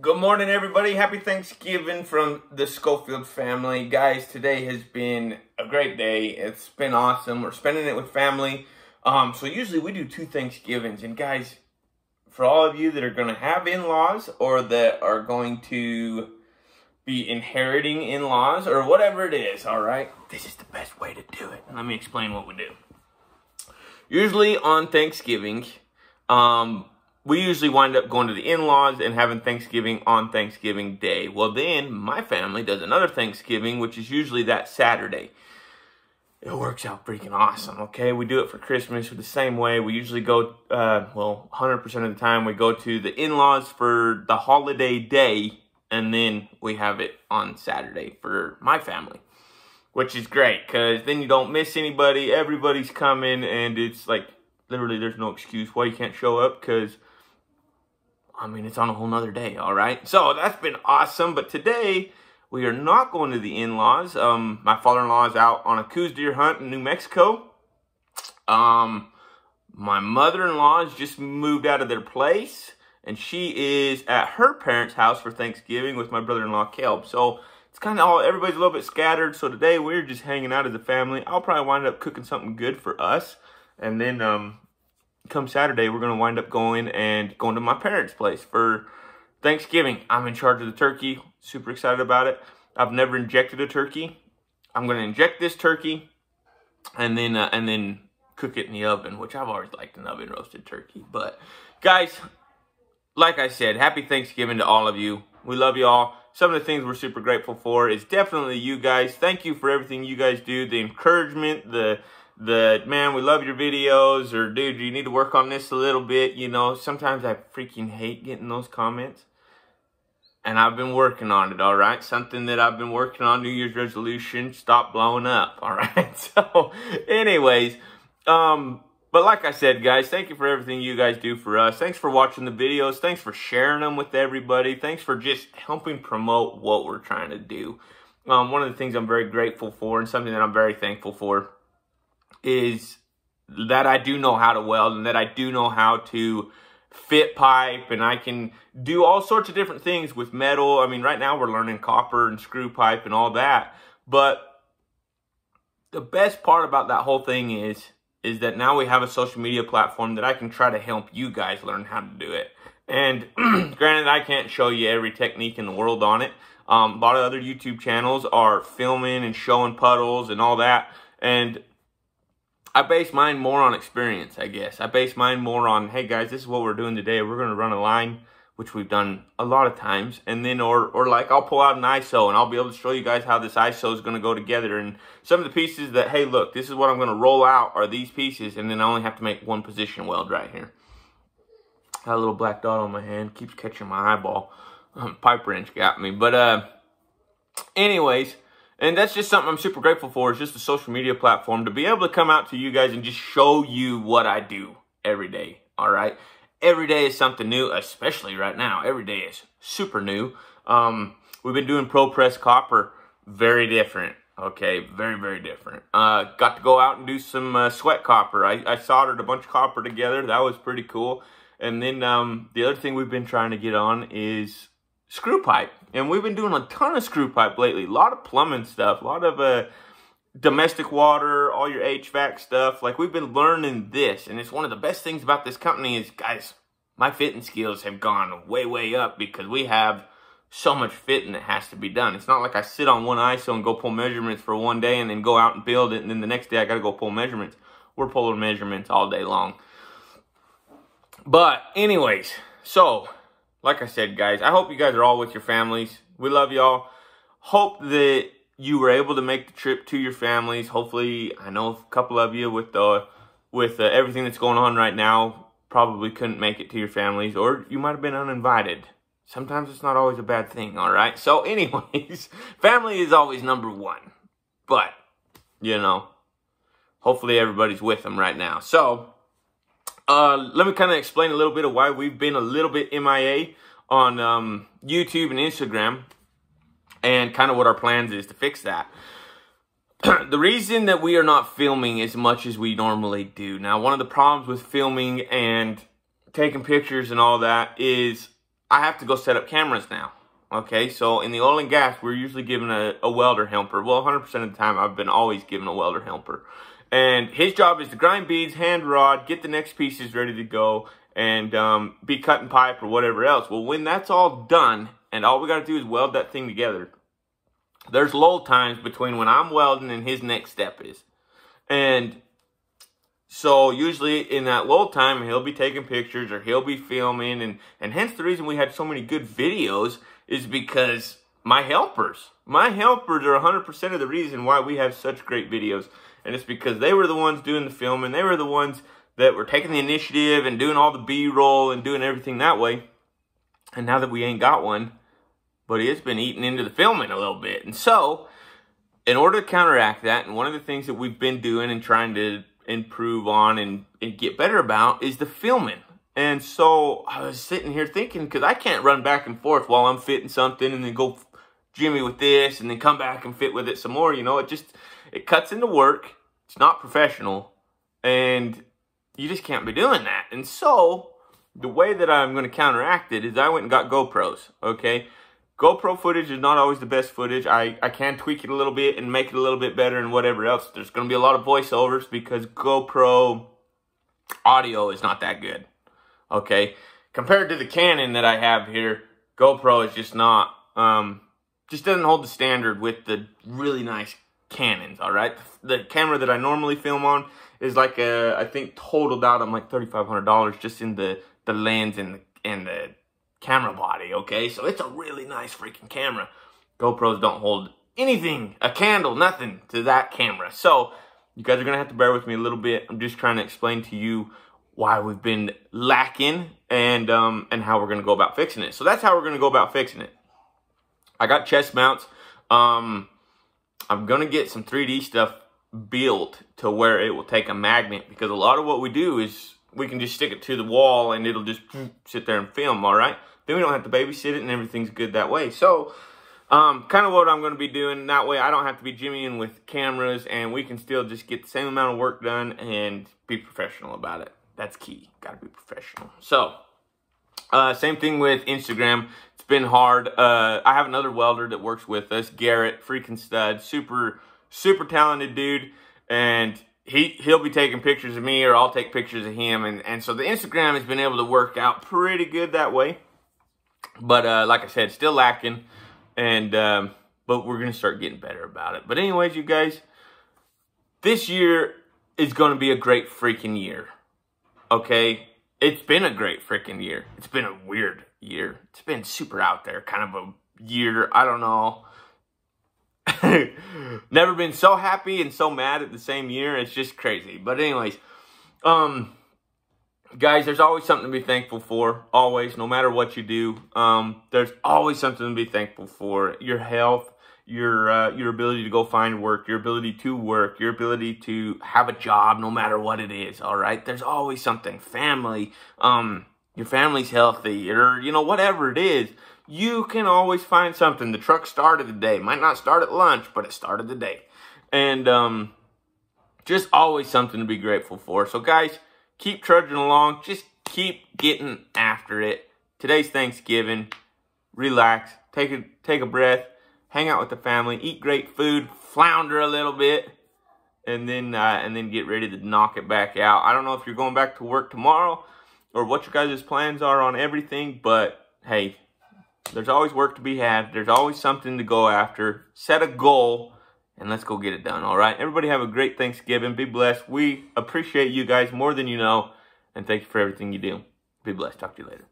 Good morning, everybody. Happy Thanksgiving from the Schofield family. Guys, today has been a great day. It's been awesome. We're spending it with family. Um, so usually we do two Thanksgivings. And guys, for all of you that are going to have in-laws or that are going to be inheriting in-laws or whatever it is, all right? This is the best way to do it. Let me explain what we do. Usually on Thanksgiving, um, we usually wind up going to the in-laws and having Thanksgiving on Thanksgiving Day. Well, then my family does another Thanksgiving, which is usually that Saturday. It works out freaking awesome, okay? We do it for Christmas the same way. We usually go, uh, well, 100% of the time, we go to the in-laws for the holiday day, and then we have it on Saturday for my family, which is great, because then you don't miss anybody. Everybody's coming, and it's like, literally, there's no excuse why you can't show up, because I mean, it's on a whole nother day, all right? So that's been awesome. But today, we are not going to the in-laws. Um, my father-in-law is out on a Coues deer hunt in New Mexico. Um, my mother-in-law has just moved out of their place. And she is at her parents' house for Thanksgiving with my brother-in-law, Kelb. So it's kind of all, everybody's a little bit scattered. So today, we're just hanging out as a family. I'll probably wind up cooking something good for us. And then um, come Saturday, we're going to wind up going and going to my parents' place for Thanksgiving. I'm in charge of the turkey. Super excited about it. I've never injected a turkey. I'm going to inject this turkey and then uh, and then cook it in the oven, which I've always liked an oven roasted turkey. But guys, like I said, happy Thanksgiving to all of you. We love you all. Some of the things we're super grateful for is definitely you guys. Thank you for everything you guys do, the encouragement, the the man, we love your videos, or dude, you need to work on this a little bit. You know, sometimes I freaking hate getting those comments. And I've been working on it, all right? Something that I've been working on, New Year's resolution, stop blowing up, all right? So, anyways, um, but like I said, guys, thank you for everything you guys do for us. Thanks for watching the videos. Thanks for sharing them with everybody. Thanks for just helping promote what we're trying to do. Um, one of the things I'm very grateful for and something that I'm very thankful for is that I do know how to weld and that I do know how to fit pipe and I can do all sorts of different things with metal. I mean, right now we're learning copper and screw pipe and all that. But the best part about that whole thing is is that now we have a social media platform that I can try to help you guys learn how to do it. And granted, I can't show you every technique in the world on it. Um, a lot of other YouTube channels are filming and showing puddles and all that. And I base mine more on experience, I guess. I base mine more on, hey guys, this is what we're doing today. We're going to run a line, which we've done a lot of times. And then, or, or like I'll pull out an ISO and I'll be able to show you guys how this ISO is going to go together. And some of the pieces that, hey, look, this is what I'm going to roll out are these pieces. And then I only have to make one position weld right here. Got a little black dot on my hand. Keeps catching my eyeball. Pipe wrench got me. But, uh, anyways, and that's just something I'm super grateful for. Is just a social media platform to be able to come out to you guys and just show you what I do every day. All right. Every day is something new, especially right now. Every day is super new. Um, we've been doing Pro Press Copper. Very different. Okay, very, very different. Uh, got to go out and do some uh, sweat copper. I, I soldered a bunch of copper together. That was pretty cool. And then um, the other thing we've been trying to get on is screw pipe. And we've been doing a ton of screw pipe lately. A lot of plumbing stuff. A lot of uh, domestic water, all your HVAC stuff. Like, we've been learning this. And it's one of the best things about this company is, guys, my fitting skills have gone way, way up because we have so much fitting that has to be done. It's not like I sit on one ISO and go pull measurements for one day and then go out and build it. And then the next day I got to go pull measurements. We're pulling measurements all day long. But anyways, so like I said, guys, I hope you guys are all with your families. We love y'all. Hope that you were able to make the trip to your families. Hopefully, I know a couple of you with the with uh, everything that's going on right now probably couldn't make it to your families, or you might have been uninvited. Sometimes it's not always a bad thing, all right? So, anyways, family is always number one. But, you know, hopefully everybody's with them right now. So, uh, let me kind of explain a little bit of why we've been a little bit MIA on um, YouTube and Instagram and kind of what our plans is to fix that. the reason that we are not filming as much as we normally do. Now, one of the problems with filming and taking pictures and all that is I have to go set up cameras now. Okay, so in the oil and gas, we're usually given a, a welder helper. Well, 100% of the time, I've been always given a welder helper. And his job is to grind beads, hand rod, get the next pieces ready to go, and um, be cutting pipe or whatever else. Well, when that's all done, and all we got to do is weld that thing together, there's lull times between when I'm welding and his next step is. And so usually in that lull time, he'll be taking pictures or he'll be filming. And, and hence the reason we had so many good videos is because my helpers, my helpers are 100% of the reason why we have such great videos. And it's because they were the ones doing the filming. They were the ones that were taking the initiative and doing all the B-roll and doing everything that way. And now that we ain't got one, but it's been eating into the filming a little bit. And so, in order to counteract that, and one of the things that we've been doing and trying to improve on and, and get better about is the filming. And so I was sitting here thinking, because I can't run back and forth while I'm fitting something and then go Jimmy with this and then come back and fit with it some more. You know, it just, it cuts into work. It's not professional. And you just can't be doing that. And so the way that I'm going to counteract it is I went and got GoPros, okay? GoPro footage is not always the best footage. I, I can tweak it a little bit and make it a little bit better and whatever else. There's going to be a lot of voiceovers because GoPro audio is not that good. Okay? Compared to the Canon that I have here, GoPro is just not, um, just doesn't hold the standard with the really nice Canons, all right? The camera that I normally film on is like, a, I think totaled out, I'm like $3,500 just in the, the lens and the, and the camera body, okay? So it's a really nice freaking camera. GoPros don't hold anything, a candle, nothing to that camera. So you guys are to have to bear with me a little bit. I'm just trying to explain to you why we've been lacking and um, and how we're to go about fixing it. So that's how we're to go about fixing it. I got chest mounts. Um, I'm going to get some 3D stuff built to where it will take a magnet because a lot of what we do is we can just stick it to the wall and it'll just sit there and film, all right? Then we don't have to babysit it and everything's good that way. So, um, kind of what I'm going to be doing. That way I don't have to be jimmying with cameras and we can still just get the same amount of work done and be professional about it. That's key. Got to be professional. So, uh, same thing with Instagram. Been hard. Uh, I have another welder that works with us, Garrett, freaking stud, super, super talented dude. And he he'll be taking pictures of me or I'll take pictures of him. And and so the Instagram has been able to work out pretty good that way. But uh, like I said still lacking. And um, but we're gonna start getting better about it. But anyways you guys this year is gonna be a great freaking year. Okay it's been a great freaking year it's been a weird year it's been super out there kind of a year I don't know Never been so happy and so mad at the same year. It's just crazy. But anyways, um, guys, there's always something to be thankful for. Always, no matter what you do, um, there's always something to be thankful for. Your health, your uh, your ability to go find work, your ability to work, your ability to have a job, no matter what it is. All right, there's always something. Family, um, your family's healthy, or you know whatever it is you can always find something. The truck started the day. Might not start at lunch, but it started the day. And um, just always something to be grateful for. So guys, keep trudging along. Just keep getting after it. Today's Thanksgiving. Relax. Take a, take a breath. Hang out with the family. Eat great food. Flounder a little bit. And then, uh, and then get ready to knock it back out. I don't know if you're going back to work tomorrow or what your guys' plans are on everything, but hey, there's always work to be had. There's always something to go after. Set a goal and let's go get it done, all right? Everybody have a great Thanksgiving. Be blessed. We appreciate you guys more than you know. And thank you for everything you do. Be blessed. Talk to you later.